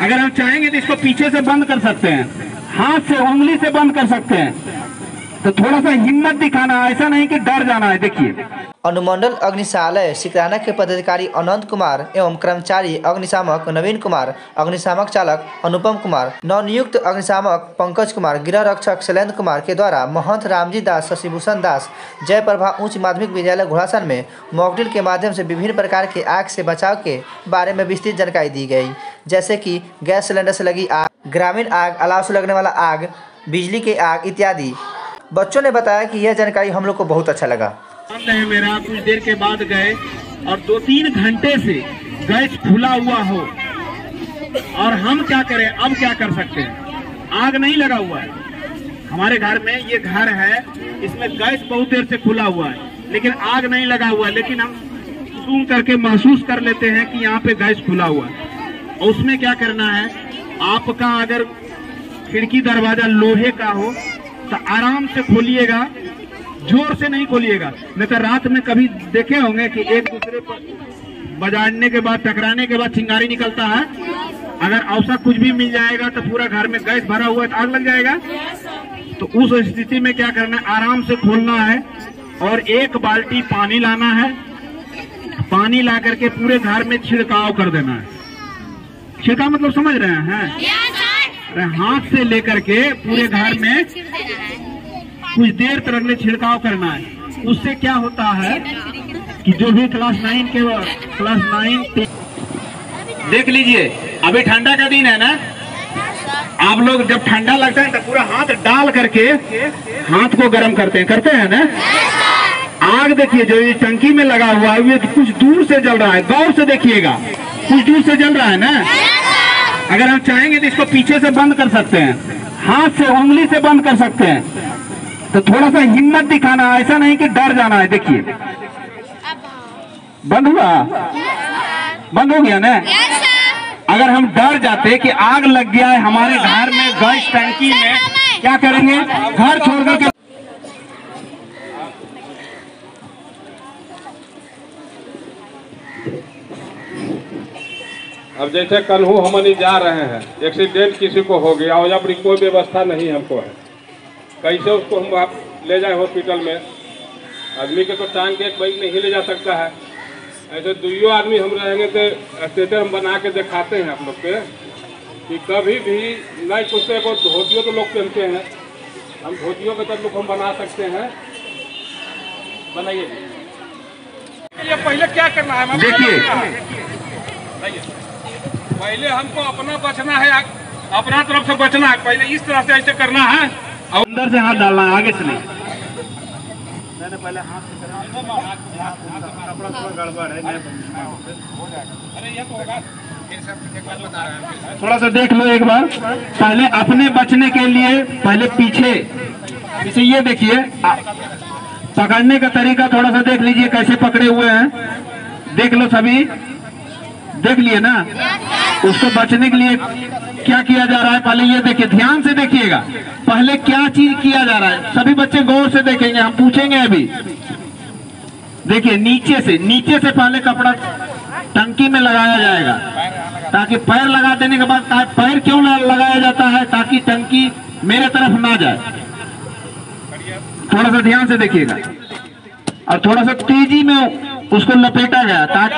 अगर हम चाहेंगे तो इसको पीछे से बंद कर सकते हैं, हाथ से, उंगली से बंद कर सकते हैं। तो थोड़ा सा हिम्मत दिखाना, ऐसा नहीं कि डर जाना है, देखिए। अनुमंडल अग्निशालय सिकराना के पदाधिकारी अनंत कुमार एवं कर्मचारी अग्निशामक नवीन कुमार, अग्निशामक चालक अनुपम कुमार, नवनियुक्त अग्निशामक पंकज कुमार, गृह रक्षक शैलेंद्र कुमार के द्वारा महंत रामजी दास, शशिभूषण दास जयप्रभा उच्च माध्यमिक विद्यालय घोड़ासन में मॉकड्रिल के माध्यम से विभिन्न प्रकार के आग से बचाव के बारे में विस्तृत जानकारी दी गई। जैसे कि गैस सिलेंडर से लगी आग, ग्रामीण आग, अलाव से लगने वाला आग, बिजली की आग इत्यादि। बच्चों ने बताया कि यह जानकारी हम लोग को बहुत अच्छा लगा। मेरा, कुछ देर के बाद गए और दो तीन घंटे से गैस खुला हुआ हो। और हम क्या करें, अब क्या कर सकते हैं? आग नहीं लगा हुआ है। हमारे घर में ये घर है, इसमें गैस बहुत देर से खुला हुआ है, लेकिन आग नहीं लगा हुआ है। लेकिन हम सुन करके महसूस कर लेते हैं कि यहाँ पे गैस खुला हुआ है। और उसमें क्या करना है? आपका अगर खिड़की दरवाज़ा लोहे का हो तो आराम से खोलिएगा। ज़ोर से नहीं खोलिएगा। नहीं तो रात में कभी देखे होंगे कि एक दूसरे पर बजाड़ने के बाद, टकराने के बाद चिंगारी निकलता है। अगर अवसर कुछ भी मिल जाएगा तो पूरा घर में गैस भरा हुआ है तो आग लग जाएगा। तो उस स्थिति में क्या करना है? आराम से खोलना है और एक बाल्टी पानी लाना है। पानी ला करके पूरे घर में छिड़काव कर देना है। छिड़काव मतलब समझ रहे हैं? अरे हाथ से लेकर के पूरे घर में कुछ देर तक में छिड़काव करना है। उससे क्या होता है कि जो भी क्लास नाइन के क्लास नाइन देख लीजिए अभी ठंडा का दिन है ना? आप लोग जब ठंडा लगता है तो पूरा हाथ डाल करके हाथ को गर्म करते हैं। करते हैं ना? आग देखिए जो ये टंकी में लगा हुआ है ये कुछ दूर से जल रहा है। गौर से देखिएगा। कुछ दूर से जल रहा है ना? अगर हम चाहेंगे तो इसको पीछे से बंद कर सकते हैं। हाथ से उंगली से बंद कर सकते हैं। तो थोड़ा सा हिम्मत दिखाना है, ऐसा नहीं कि डर जाना है देखिए। बंद हुआ? बंद हो गया ना? अगर हम डर जाते कि आग लग गया है हमारे घर में गैस टंकी में क्या करेंगे? घर छोड़ करके अब जैसे कन्हू हमनी जा रहे हैं। एक्सीडेंट किसी को हो गया और अपनी कोई व्यवस्था नहीं हमको है। कैसे उसको हम आप ले जाए हॉस्पिटल में? आदमी के तो टांग के एक बाइक नहीं ले जा सकता है। ऐसे दुइयों आदमी हम रहेंगे तो स्टेटर हम बना के दिखाते हैं आप लोग के कि कभी भी नहीं सोचते को धोतियों तो लोग पहनते हैं। हम धोतियों के तक हम बना सकते हैं। बनाइए ये पहले क्या करना है? हम- देखिए पहले हमको अपना बचना है, अपना तरफ़ से बचना है। पहले इस तरह से ऐसे करना है। और अंदर से हाथ डालना है, आगे से नहीं। थोड़ा सा देख लो एक बार। पहले अपने बचने के लिए, पहले पीछे। पीछे ये देखिए। पकड़ने का तरीका थोड़ा सा देख लीजिए कैसे पकड़े हुए हैं। देख लो सभी। देख लिए ना? उसको बचने के लिए क्या किया जा रहा है? पहले ये देखिए, ध्यान से देखिएगा। पहले क्या चीज़ किया जा रहा है? सभी बच्चे गौर से देखेंगे, हम पूछेंगे अभी। देखिए, नीचे से नीचे से पहले कपड़ा टंकी में लगाया जाएगा, ताकि पैर लगा देने के बाद पैर क्यों लगाया जाता है? ताकि टंकी मेरे तरफ़ ना जाए। थोड़ा सा ध्यान से देखिएगा। और थोड़ा सा तेज़ी में उसको लपेटा गया, ताकि